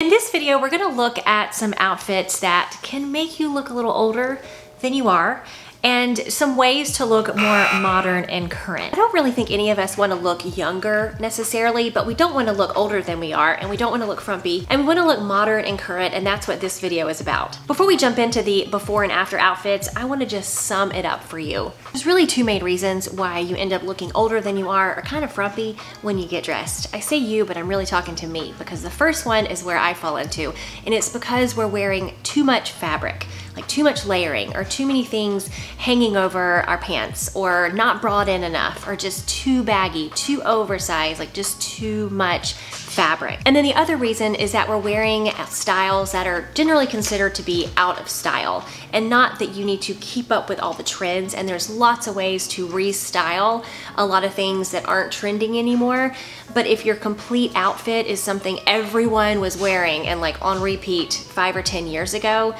In this video, we're gonna look at some outfits that can make you look a little older than you are and some ways to look more modern and current. I don't really think any of us want to look younger necessarily, but we don't want to look older than we are and we don't want to look frumpy and we want to look modern and current and that's what this video is about. Before we jump into the before and after outfits, I want to just sum it up for you. There's really two main reasons why you end up looking older than you are or kind of frumpy when you get dressed. I say you, but I'm really talking to me because the first one is where I fall into and it's because we're wearing too much fabric like too much layering or too many things hanging over our pants or not brought in enough or just too baggy, too oversized, like just too much fabric. And then the other reason is that we're wearing styles that are generally considered to be out of style and not that you need to keep up with all the trends and there's lots of ways to restyle a lot of things that aren't trending anymore. But if your complete outfit is something everyone was wearing and like on repeat five or 10 years ago,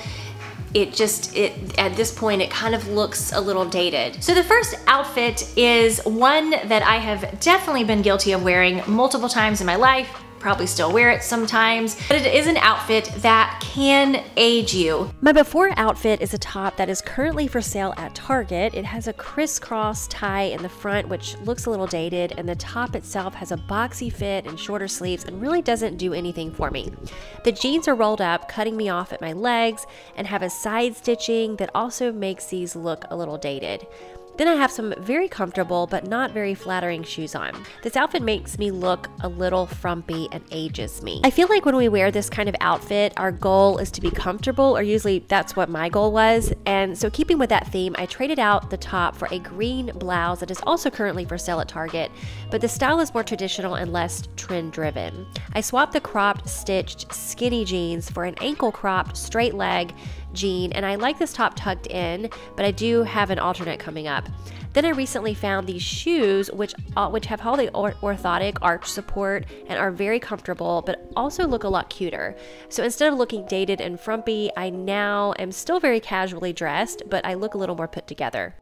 it just, it at this point, it kind of looks a little dated. So the first outfit is one that I have definitely been guilty of wearing multiple times in my life probably still wear it sometimes, but it is an outfit that can age you. My before outfit is a top that is currently for sale at Target. It has a crisscross tie in the front, which looks a little dated, and the top itself has a boxy fit and shorter sleeves and really doesn't do anything for me. The jeans are rolled up, cutting me off at my legs, and have a side stitching that also makes these look a little dated. Then I have some very comfortable but not very flattering shoes on. This outfit makes me look a little frumpy and ages me. I feel like when we wear this kind of outfit, our goal is to be comfortable, or usually that's what my goal was. And so keeping with that theme, I traded out the top for a green blouse that is also currently for sale at Target, but the style is more traditional and less trend driven. I swapped the cropped stitched skinny jeans for an ankle cropped straight leg jean, and I like this top tucked in, but I do have an alternate coming up. Then I recently found these shoes, which uh, which have all the or orthotic arch support and are very comfortable, but also look a lot cuter. So instead of looking dated and frumpy, I now am still very casually dressed, but I look a little more put together.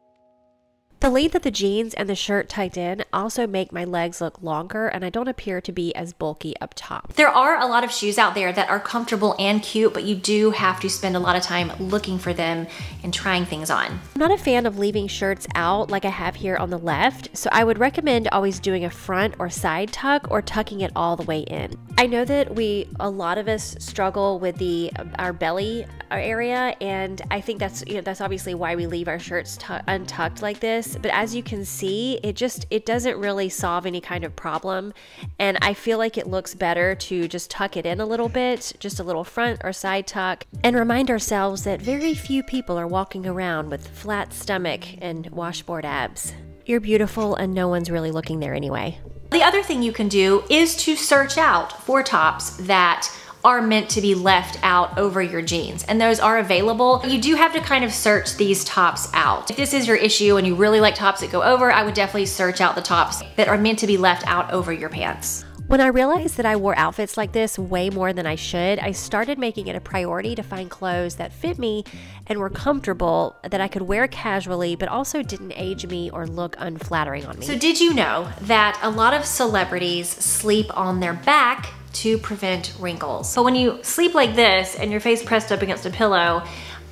The length of the jeans and the shirt tucked in also make my legs look longer and I don't appear to be as bulky up top. There are a lot of shoes out there that are comfortable and cute, but you do have to spend a lot of time looking for them and trying things on. I'm not a fan of leaving shirts out like I have here on the left, so I would recommend always doing a front or side tuck or tucking it all the way in. I know that we, a lot of us struggle with the uh, our belly area and I think that's, you know, that's obviously why we leave our shirts untucked like this this, but as you can see, it just, it doesn't really solve any kind of problem. And I feel like it looks better to just tuck it in a little bit, just a little front or side tuck, and remind ourselves that very few people are walking around with flat stomach and washboard abs. You're beautiful and no one's really looking there anyway. The other thing you can do is to search out for tops that are meant to be left out over your jeans and those are available. You do have to kind of search these tops out. If this is your issue and you really like tops that go over, I would definitely search out the tops that are meant to be left out over your pants. When I realized that I wore outfits like this way more than I should, I started making it a priority to find clothes that fit me and were comfortable that I could wear casually but also didn't age me or look unflattering on me. So did you know that a lot of celebrities sleep on their back to prevent wrinkles. But when you sleep like this and your face pressed up against a pillow,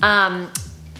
um,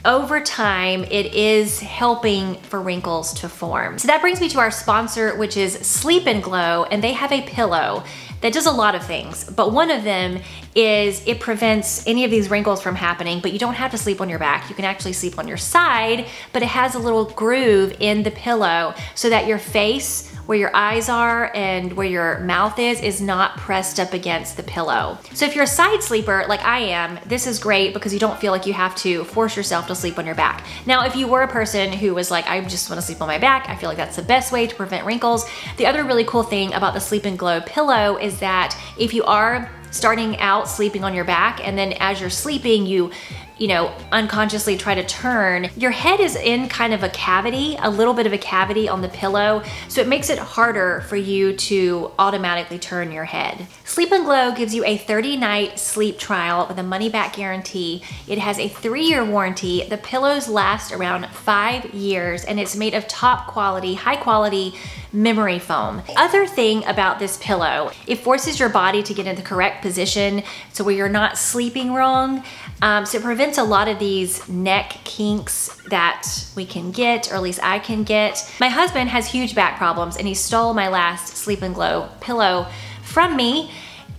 over time, it is helping for wrinkles to form. So that brings me to our sponsor, which is Sleep and Glow, and they have a pillow that does a lot of things, but one of them is it prevents any of these wrinkles from happening, but you don't have to sleep on your back. You can actually sleep on your side, but it has a little groove in the pillow so that your face where your eyes are and where your mouth is, is not pressed up against the pillow. So if you're a side sleeper like I am, this is great because you don't feel like you have to force yourself to sleep on your back. Now, if you were a person who was like, I just wanna sleep on my back, I feel like that's the best way to prevent wrinkles. The other really cool thing about the Sleep and Glow pillow is that if you are starting out sleeping on your back and then as you're sleeping, you you know, unconsciously try to turn, your head is in kind of a cavity, a little bit of a cavity on the pillow, so it makes it harder for you to automatically turn your head. Sleep and Glow gives you a 30 night sleep trial with a money back guarantee. It has a three year warranty. The pillows last around five years and it's made of top quality, high quality memory foam. Other thing about this pillow, it forces your body to get in the correct position so where you're not sleeping wrong. Um, so it prevents a lot of these neck kinks that we can get, or at least I can get. My husband has huge back problems and he stole my last Sleep and Glow pillow from me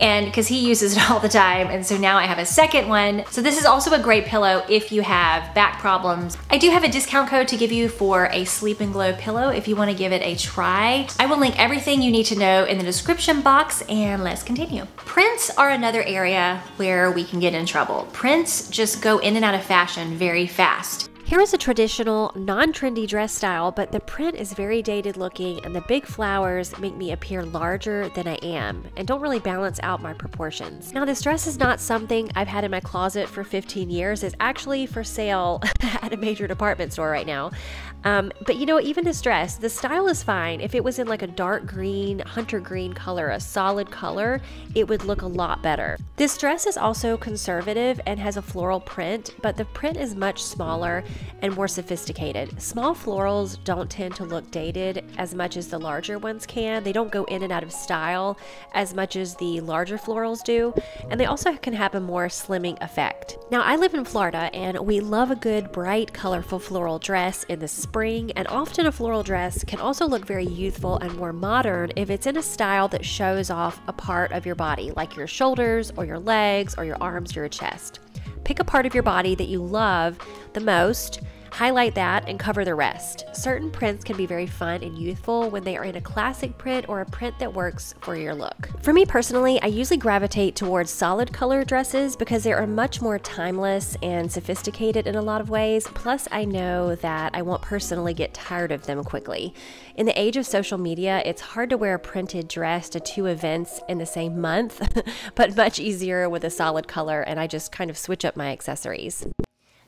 and because he uses it all the time and so now I have a second one. So this is also a great pillow if you have back problems. I do have a discount code to give you for a Sleep and Glow pillow if you want to give it a try. I will link everything you need to know in the description box and let's continue. Prints are another area where we can get in trouble. Prints just go in and out of fashion very fast. Here is a traditional, non-trendy dress style, but the print is very dated looking and the big flowers make me appear larger than I am and don't really balance out my proportions. Now this dress is not something I've had in my closet for 15 years. It's actually for sale at a major department store right now. Um, but you know, even this dress, the style is fine. If it was in like a dark green, hunter green color, a solid color, it would look a lot better. This dress is also conservative and has a floral print, but the print is much smaller and more sophisticated. Small florals don't tend to look dated as much as the larger ones can. They don't go in and out of style as much as the larger florals do, and they also can have a more slimming effect. Now, I live in Florida and we love a good, bright, colorful floral dress in the spring, and often a floral dress can also look very youthful and more modern if it's in a style that shows off a part of your body, like your shoulders or your legs or your arms or your chest. Pick a part of your body that you love the most highlight that and cover the rest. Certain prints can be very fun and youthful when they are in a classic print or a print that works for your look. For me personally, I usually gravitate towards solid color dresses because they are much more timeless and sophisticated in a lot of ways. Plus, I know that I won't personally get tired of them quickly. In the age of social media, it's hard to wear a printed dress to two events in the same month, but much easier with a solid color, and I just kind of switch up my accessories.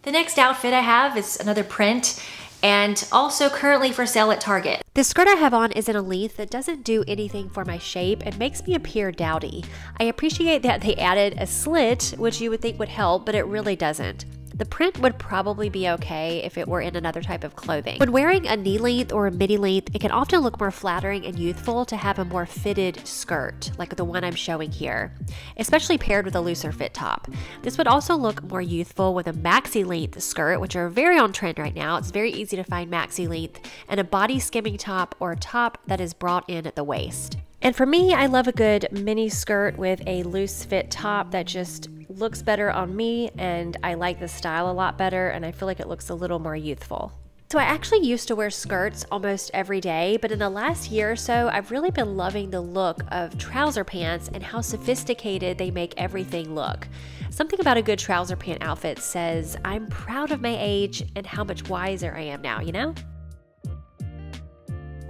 The next outfit I have is another print and also currently for sale at Target. The skirt I have on is in a length that doesn't do anything for my shape and makes me appear dowdy. I appreciate that they added a slit, which you would think would help, but it really doesn't. The print would probably be okay if it were in another type of clothing. When wearing a knee length or a midi length, it can often look more flattering and youthful to have a more fitted skirt, like the one I'm showing here, especially paired with a looser fit top. This would also look more youthful with a maxi length skirt, which are very on trend right now. It's very easy to find maxi length, and a body skimming top or a top that is brought in at the waist. And for me, I love a good mini skirt with a loose fit top that just looks better on me and I like the style a lot better and I feel like it looks a little more youthful. So I actually used to wear skirts almost every day, but in the last year or so, I've really been loving the look of trouser pants and how sophisticated they make everything look. Something about a good trouser pant outfit says, I'm proud of my age and how much wiser I am now, you know?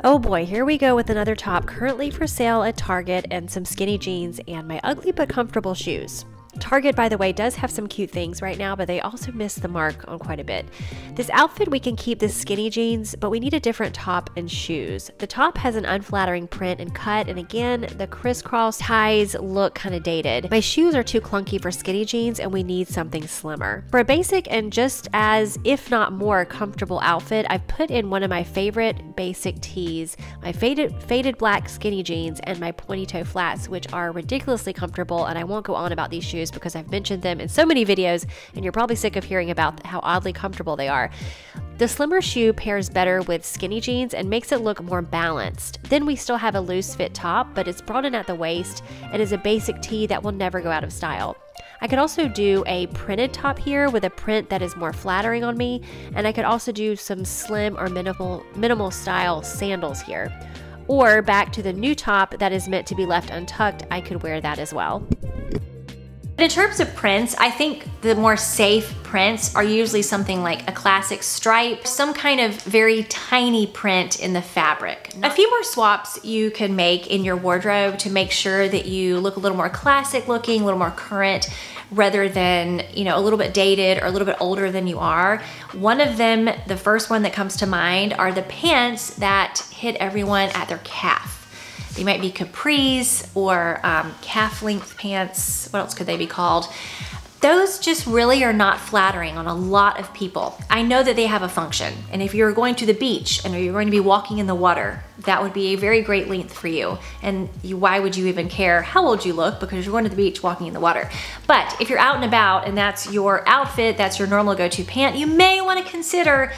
Oh boy, here we go with another top currently for sale at Target and some skinny jeans and my ugly but comfortable shoes. Target, by the way, does have some cute things right now, but they also miss the mark on quite a bit. This outfit, we can keep the skinny jeans, but we need a different top and shoes. The top has an unflattering print and cut, and again, the crisscross ties look kind of dated. My shoes are too clunky for skinny jeans, and we need something slimmer. For a basic and just as, if not more, comfortable outfit, I've put in one of my favorite basic tees, my faded, faded black skinny jeans, and my pointy toe flats, which are ridiculously comfortable, and I won't go on about these shoes because I've mentioned them in so many videos and you're probably sick of hearing about how oddly comfortable they are. The slimmer shoe pairs better with skinny jeans and makes it look more balanced. Then we still have a loose fit top, but it's broadened at the waist and is a basic tee that will never go out of style. I could also do a printed top here with a print that is more flattering on me, and I could also do some slim or minimal minimal style sandals here. Or back to the new top that is meant to be left untucked, I could wear that as well. In terms of prints, I think the more safe prints are usually something like a classic stripe, some kind of very tiny print in the fabric. A few more swaps you can make in your wardrobe to make sure that you look a little more classic looking, a little more current, rather than, you know, a little bit dated or a little bit older than you are. One of them, the first one that comes to mind, are the pants that hit everyone at their calf. They might be capris or um, calf length pants. What else could they be called? Those just really are not flattering on a lot of people. I know that they have a function. And if you're going to the beach and you're going to be walking in the water, that would be a very great length for you. And you, why would you even care how old you look because you're going to the beach walking in the water. But if you're out and about and that's your outfit, that's your normal go-to pant, you may want to consider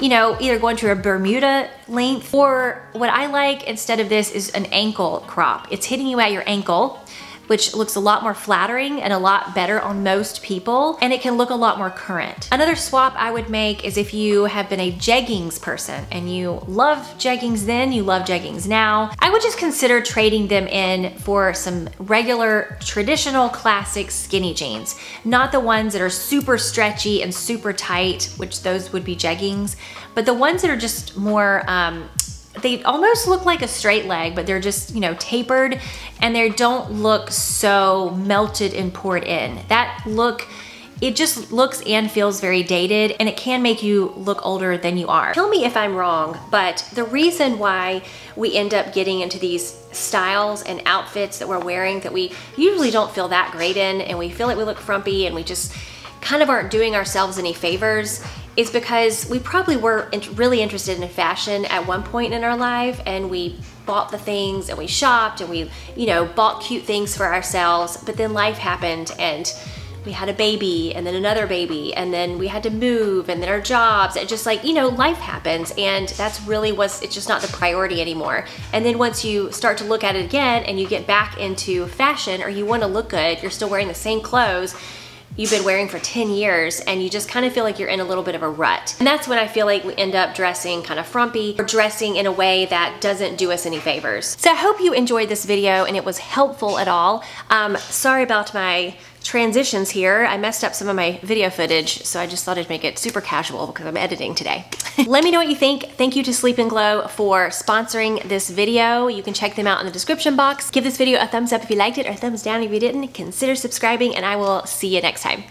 you know, either going to a Bermuda length or what I like instead of this is an ankle crop. It's hitting you at your ankle which looks a lot more flattering and a lot better on most people, and it can look a lot more current. Another swap I would make is if you have been a jeggings person and you love jeggings then, you love jeggings now, I would just consider trading them in for some regular, traditional, classic skinny jeans. Not the ones that are super stretchy and super tight, which those would be jeggings, but the ones that are just more um, they almost look like a straight leg, but they're just, you know, tapered and they don't look so melted and poured in. That look, it just looks and feels very dated and it can make you look older than you are. Tell me if I'm wrong, but the reason why we end up getting into these styles and outfits that we're wearing that we usually don't feel that great in and we feel like we look frumpy and we just kind of aren't doing ourselves any favors is because we probably were really interested in fashion at one point in our life and we bought the things and we shopped and we, you know, bought cute things for ourselves, but then life happened and we had a baby and then another baby and then we had to move and then our jobs and just like you know life happens. And that's really what's it's just not the priority anymore. And then once you start to look at it again and you get back into fashion or you want to look good you're still wearing the same clothes you've been wearing for 10 years and you just kind of feel like you're in a little bit of a rut. And that's when I feel like we end up dressing kind of frumpy or dressing in a way that doesn't do us any favors. So I hope you enjoyed this video and it was helpful at all. Um, sorry about my transitions here. I messed up some of my video footage, so I just thought I'd make it super casual because I'm editing today. Let me know what you think. Thank you to Sleep and Glow for sponsoring this video. You can check them out in the description box. Give this video a thumbs up if you liked it or thumbs down if you didn't. Consider subscribing and I will see you next time.